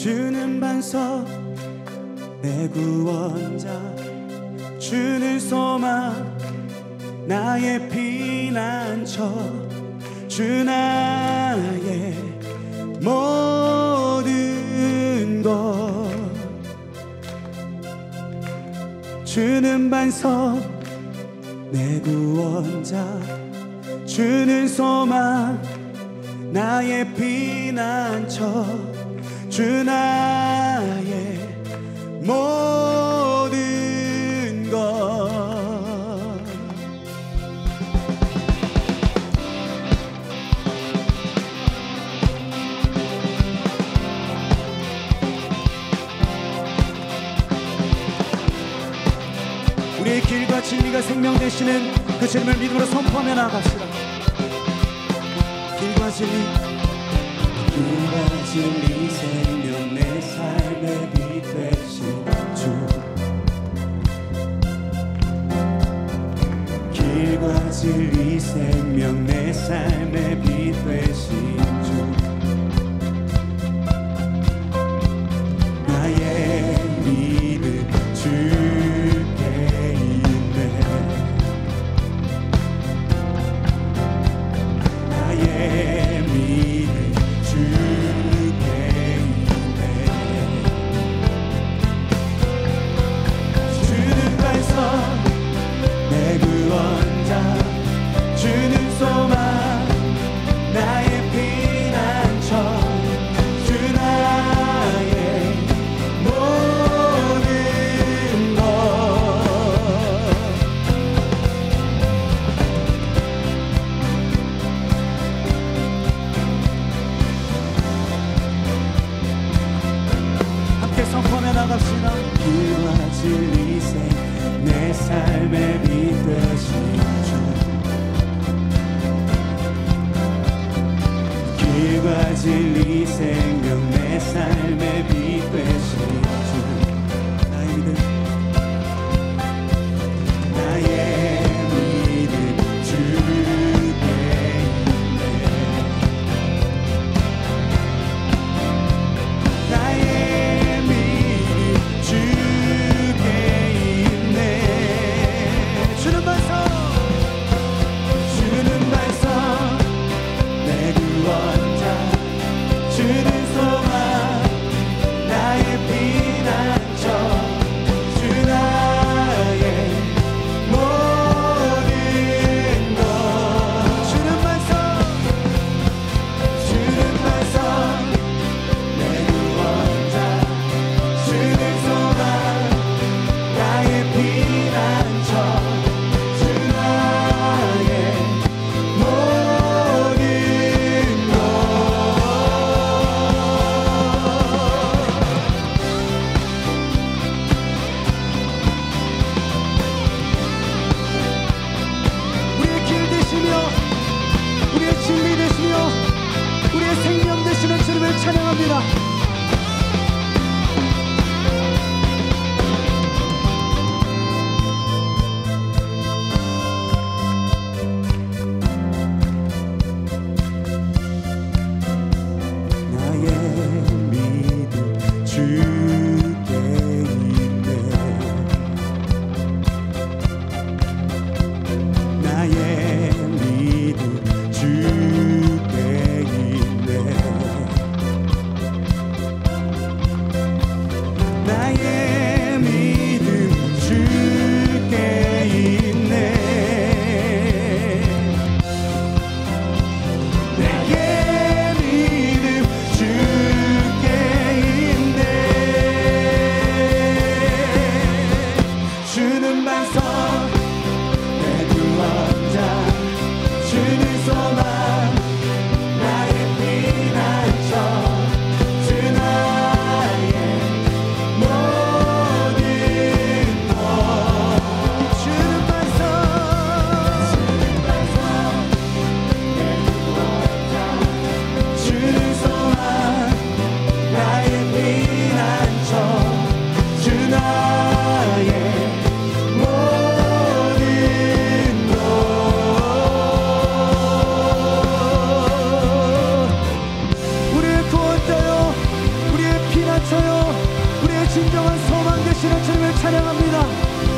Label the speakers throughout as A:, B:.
A: 주는 반석 내 구원자 주는 소망 나의 피난처 주 나의 모든 것. 주는 반석 내 구원자 주는 소망 나의 피난처 주 나의 모든 것. 우리의 길과 진리가 생명 되시는 그 주님을 믿음으로 선포하며 나갑시다. 길과 진리 길과 진리 생명 내 삶의 빛 되신 주. 길과 진리 생명 내 삶의 빛 되신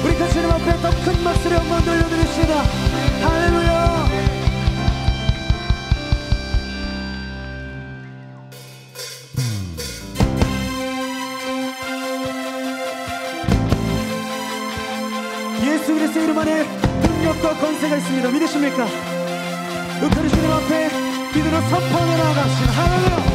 A: 더 큰 박수를 한번 돌려드립시다. 할렐루야. 예수 그리스도 이름 안에 능력과 권세가 있습니다. 믿으십니까? 흑하리 주님 앞에 믿음으로 선포하며 나아갑시다 할렐루야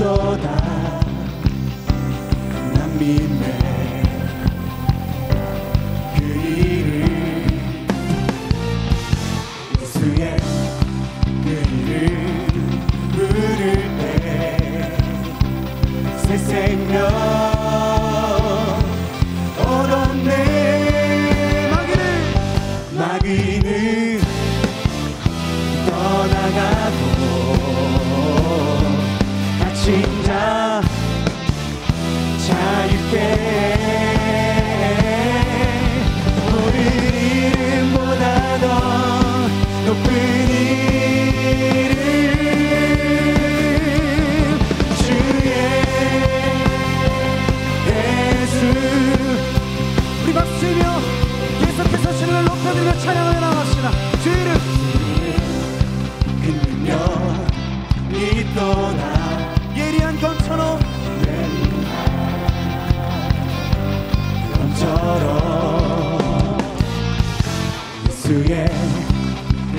A: 있도다.
B: 난 믿네. 그 이름 예수의 그 이름 부를 때새 생명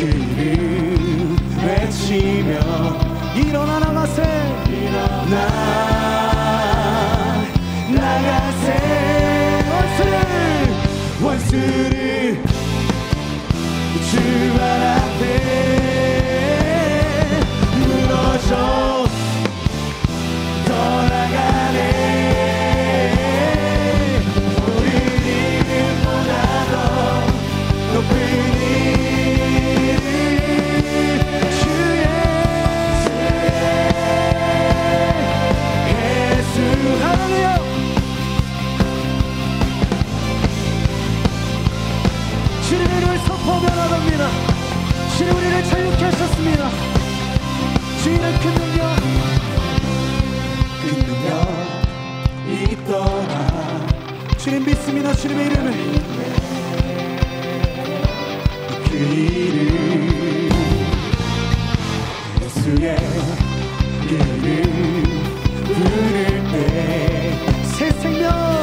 B: 이름 외치며
A: 일어나 나가세.
B: 일어나
A: 주님 우리를 자유케 하셨습니다. 주인의 큰 능력.
B: 그 능력 있더라.
A: 주님 믿습니다. 주님의 이름을.
B: 그 이름 예수의 그 이름 부를
A: 새 생명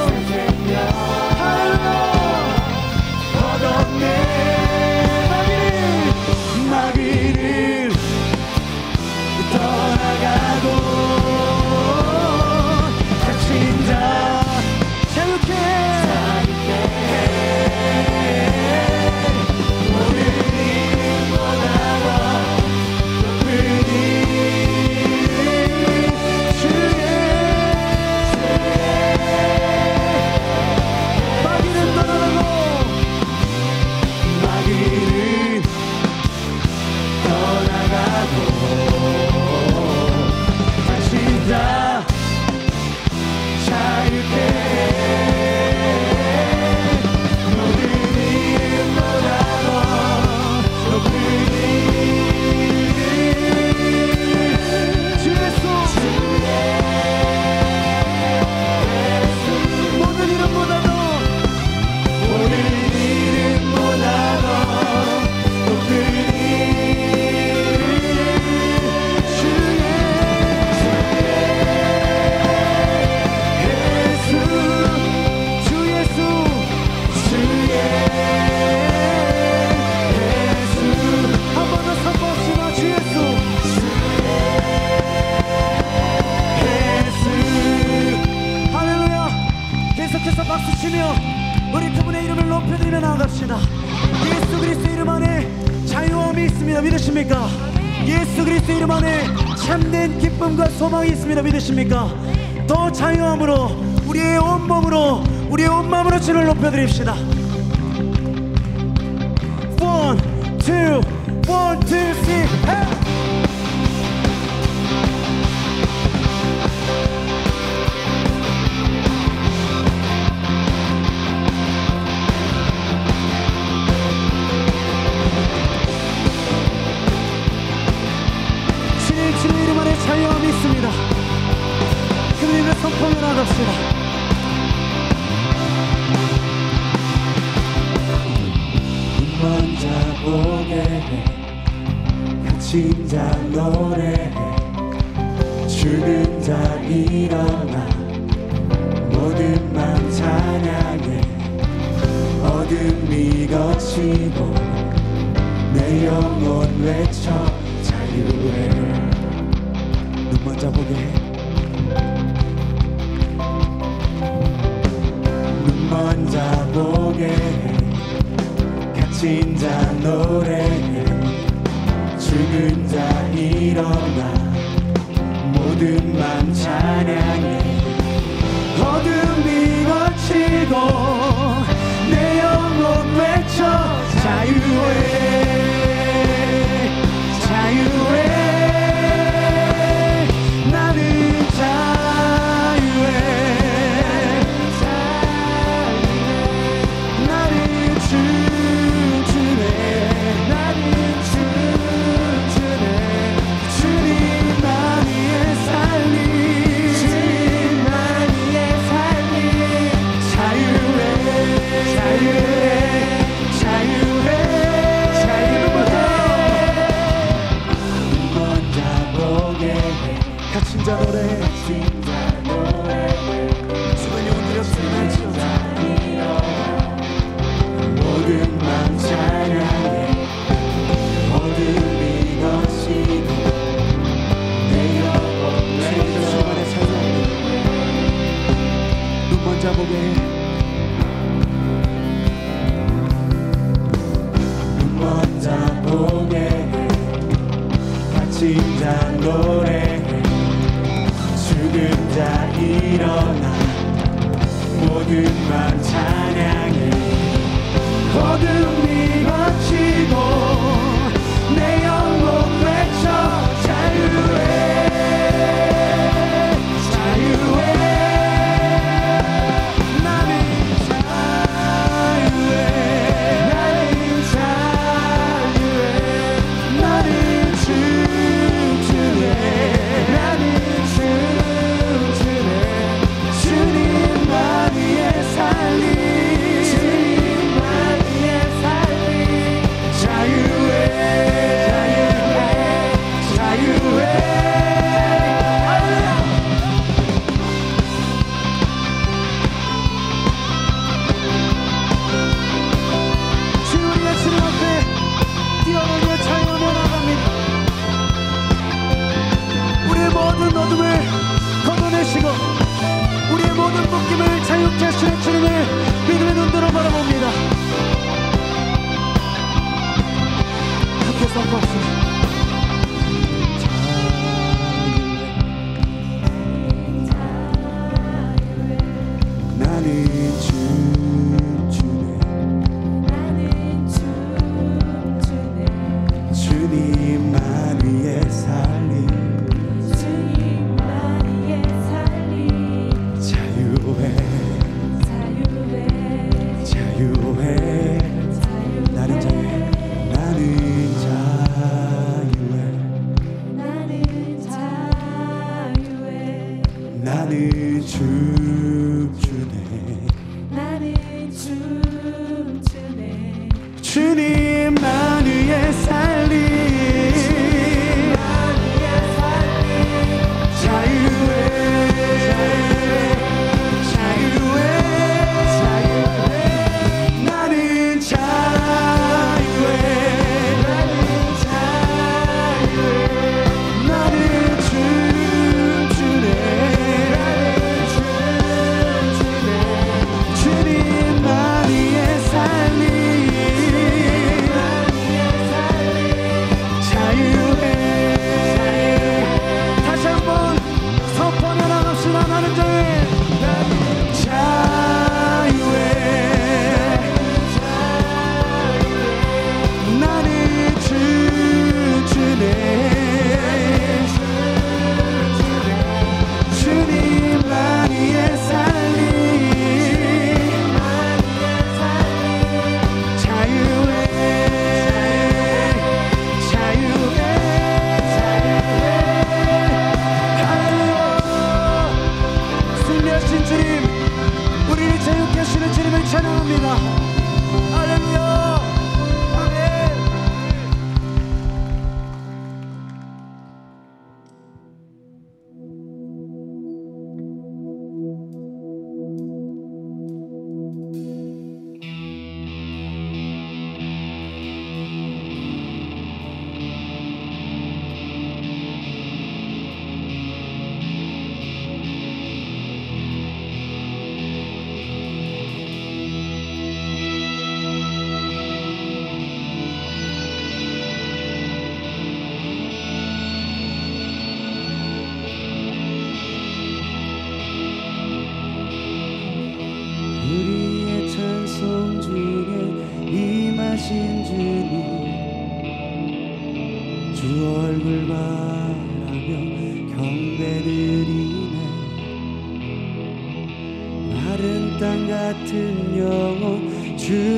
A: 믿으십니까? 예수 그리스도 이름 안에 참된 기쁨과 소망이 있습니다. 믿으십니까? 더 자유함으로 우리의 온 몸으로 우리의 온 마음으로 주를 높여드립시다. One, two! 통일하갑시다. 먼저 보게 해 갇힌 자 노래해 죽은 자 일어나 모든 맘 찬양해 어둠이 거치고 내 영혼 외쳐 자유해 눈 먼저 보게 해 눈먼 자 보게 갇힌 자 노래해 죽은 자 일어나 모든 맘 찬양해. 어둠이 거치고 내 영혼 외쳐 자유해.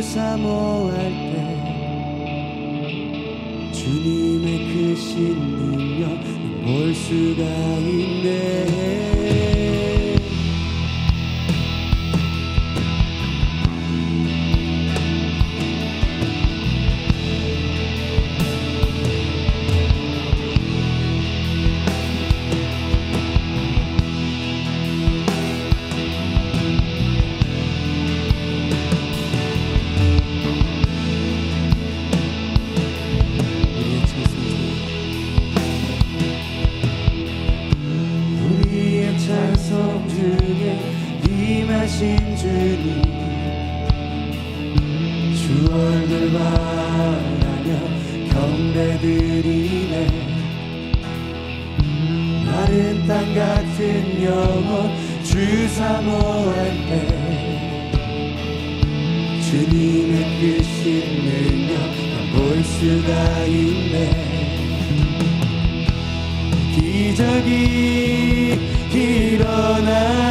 A: 사모할 때 주님의 그 크신 능력 볼 수가 있 계신 주님 주월들 말하며 경배드리네. 다른 땅 같은 영혼 주 사모할 때 주님의 끝신 능력 볼 수가 있네. 기적이 일어나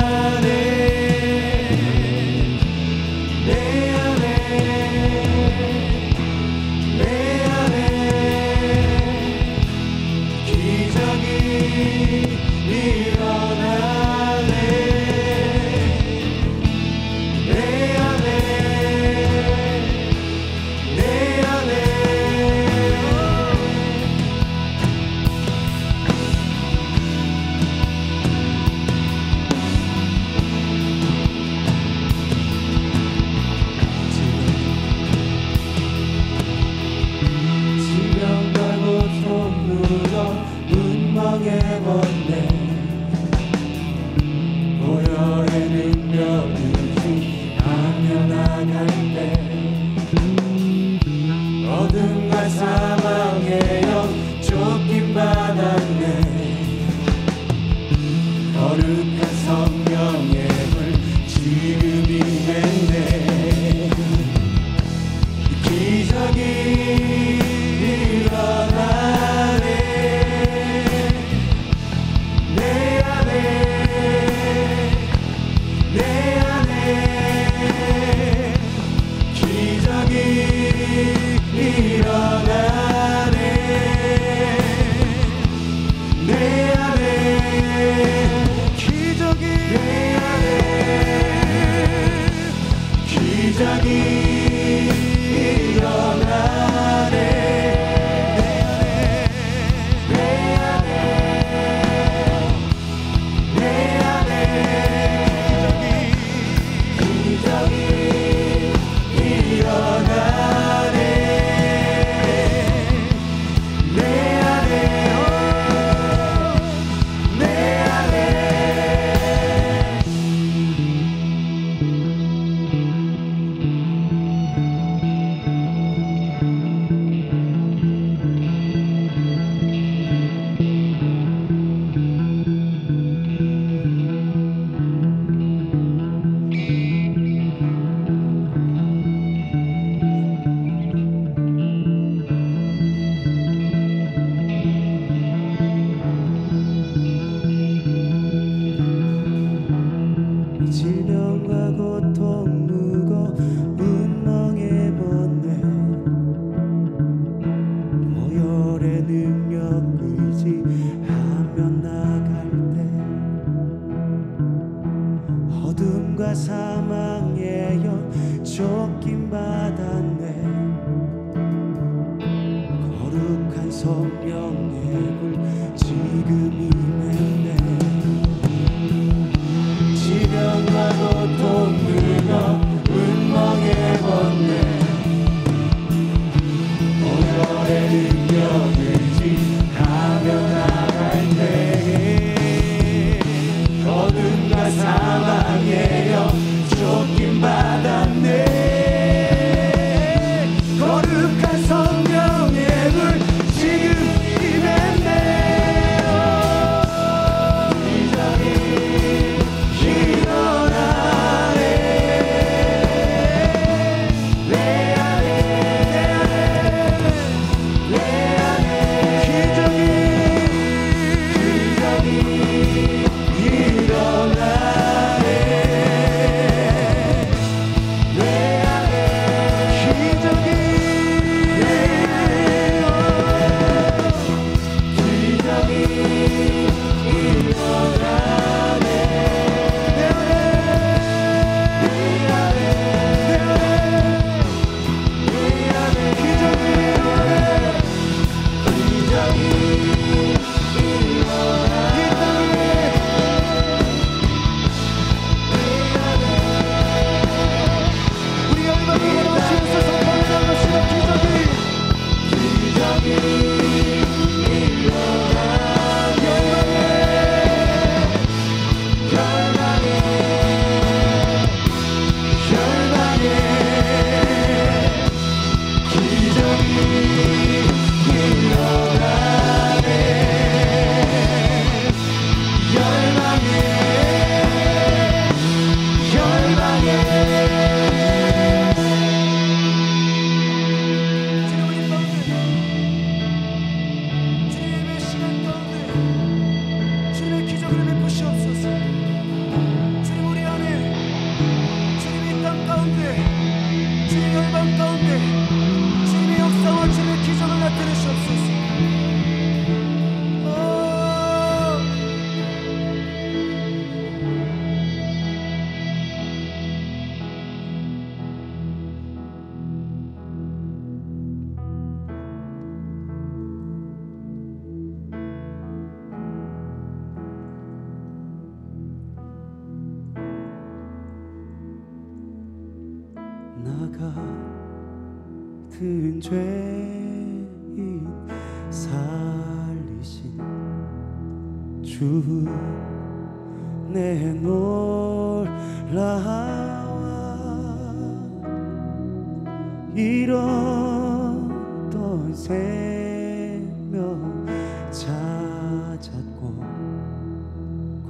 A: 찾았고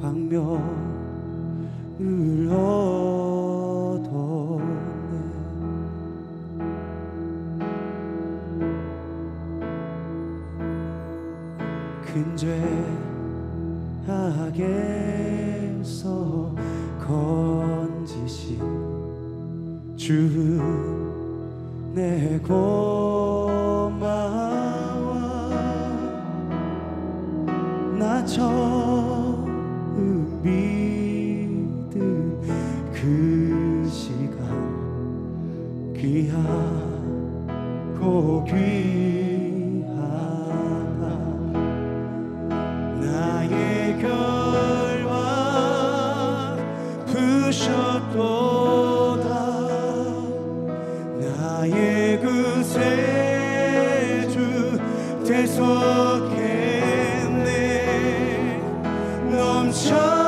A: 광명을 얻었네. 근죄하게서 건지신 주내 고 나의 그새 주 대속했네. 넘쳐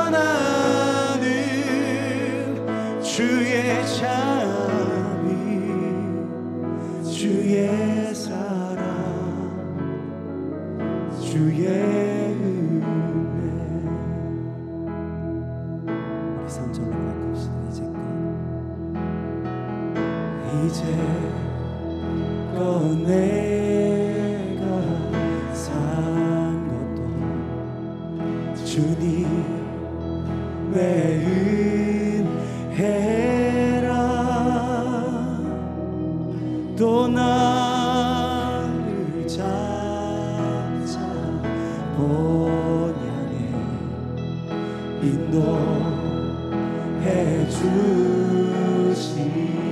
A: 主心。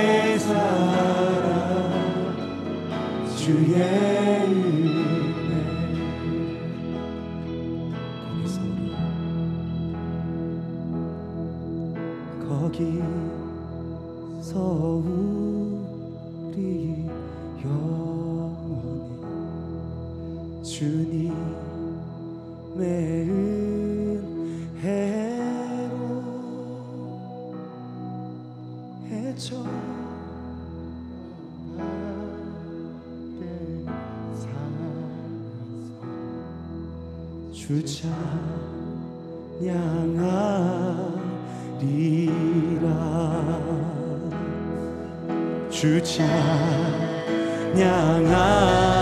A: nhà ngài